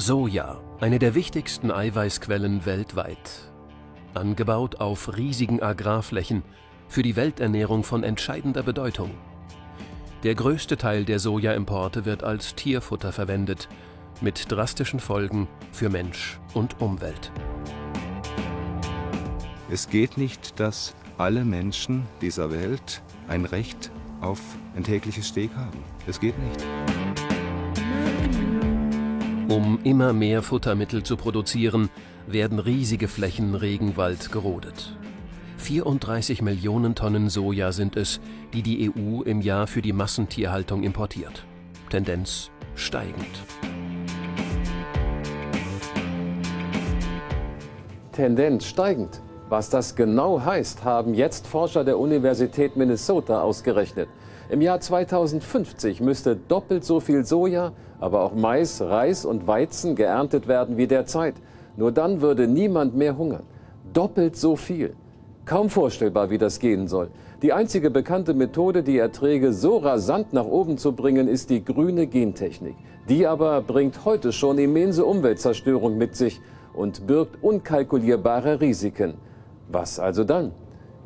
Soja, eine der wichtigsten Eiweißquellen weltweit. Angebaut auf riesigen Agrarflächen, für die Welternährung von entscheidender Bedeutung. Der größte Teil der Sojaimporte wird als Tierfutter verwendet, mit drastischen Folgen für Mensch und Umwelt. Es geht nicht, dass alle Menschen dieser Welt ein Recht auf ein tägliches Steak haben. Es geht nicht. Um immer mehr Futtermittel zu produzieren, werden riesige Flächen Regenwald gerodet. 34 Millionen Tonnen Soja sind es, die die EU im Jahr für die Massentierhaltung importiert. Tendenz steigend. Tendenz steigend. Was das genau heißt, haben jetzt Forscher der Universität Minnesota ausgerechnet. Im Jahr 2050 müsste doppelt so viel Soja, aber auch Mais, Reis und Weizen geerntet werden wie derzeit. Nur dann würde niemand mehr hungern. Doppelt so viel. Kaum vorstellbar, wie das gehen soll. Die einzige bekannte Methode, die Erträge so rasant nach oben zu bringen, ist die grüne Gentechnik. Die aber bringt heute schon immense Umweltzerstörung mit sich und birgt unkalkulierbare Risiken. Was also dann?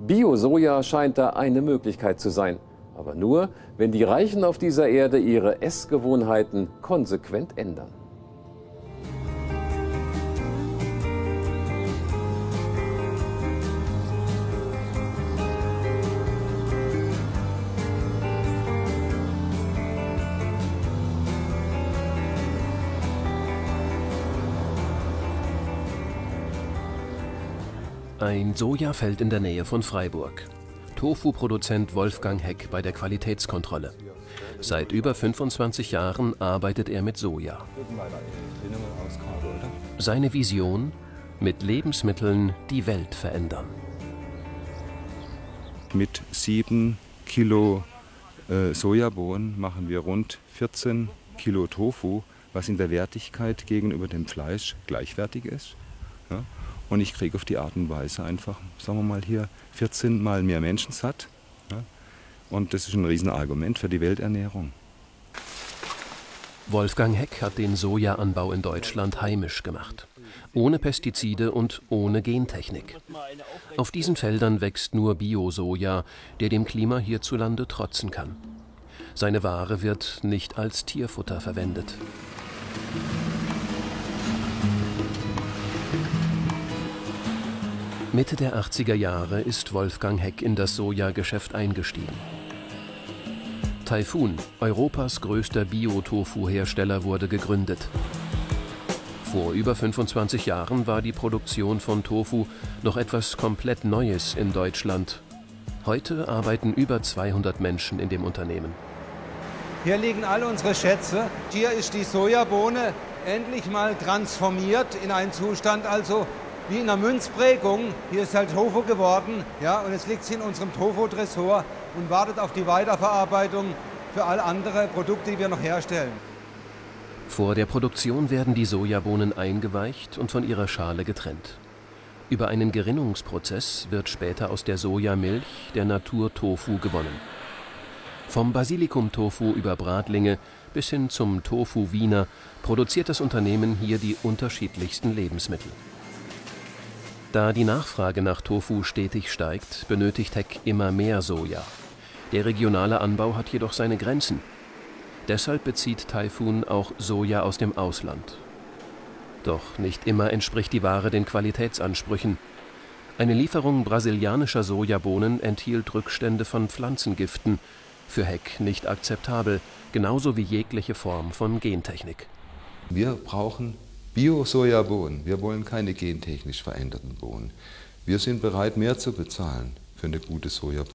Bio-Soja scheint da eine Möglichkeit zu sein. Aber nur, wenn die Reichen auf dieser Erde ihre Essgewohnheiten konsequent ändern. Ein Sojafeld in der Nähe von Freiburg. Tofu-Produzent Wolfgang Heck bei der Qualitätskontrolle. Seit über 25 Jahren arbeitet er mit Soja. Seine Vision? Mit Lebensmitteln die Welt verändern. Mit sieben Kilo äh, Sojabohnen machen wir rund 14 Kilo Tofu, was in der Wertigkeit gegenüber dem Fleisch gleichwertig ist. Ja? Und ich kriege auf die Art und Weise einfach, sagen wir mal hier, 14 mal mehr Menschen satt. Ja? Und das ist ein Riesenargument für die Welternährung. Wolfgang Heck hat den Sojaanbau in Deutschland heimisch gemacht. Ohne Pestizide und ohne Gentechnik. Auf diesen Feldern wächst nur Bio-Soja, der dem Klima hierzulande trotzen kann. Seine Ware wird nicht als Tierfutter verwendet. Mitte der 80er Jahre ist Wolfgang Heck in das Sojageschäft eingestiegen. Taifun, Europas größter Bio-Tofu-Hersteller, wurde gegründet. Vor über 25 Jahren war die Produktion von Tofu noch etwas komplett Neues in Deutschland. Heute arbeiten über 200 Menschen in dem Unternehmen. Hier liegen alle unsere Schätze. Hier ist die Sojabohne endlich mal transformiert in einen Zustand, also wie in einer Münzprägung. Hier ist halt Tofu geworden, ja, und jetzt liegt sie in unserem Tofu-Tresor und wartet auf die Weiterverarbeitung für all andere Produkte, die wir noch herstellen. Vor der Produktion werden die Sojabohnen eingeweicht und von ihrer Schale getrennt. Über einen Gerinnungsprozess wird später aus der Sojamilch der Natur-Tofu gewonnen. Vom Basilikum-Tofu über Bratlinge bis hin zum Tofu Wiener produziert das Unternehmen hier die unterschiedlichsten Lebensmittel. Da die Nachfrage nach Tofu stetig steigt, benötigt Heck immer mehr Soja. Der regionale Anbau hat jedoch seine Grenzen. Deshalb bezieht Taifun auch Soja aus dem Ausland. Doch nicht immer entspricht die Ware den Qualitätsansprüchen. Eine Lieferung brasilianischer Sojabohnen enthielt Rückstände von Pflanzengiften, für Heck nicht akzeptabel, genauso wie jegliche Form von Gentechnik. Wir brauchen Bio-Sojabohnen. Wir wollen keine gentechnisch veränderten Bohnen. Wir sind bereit, mehr zu bezahlen für eine gute Sojabohne.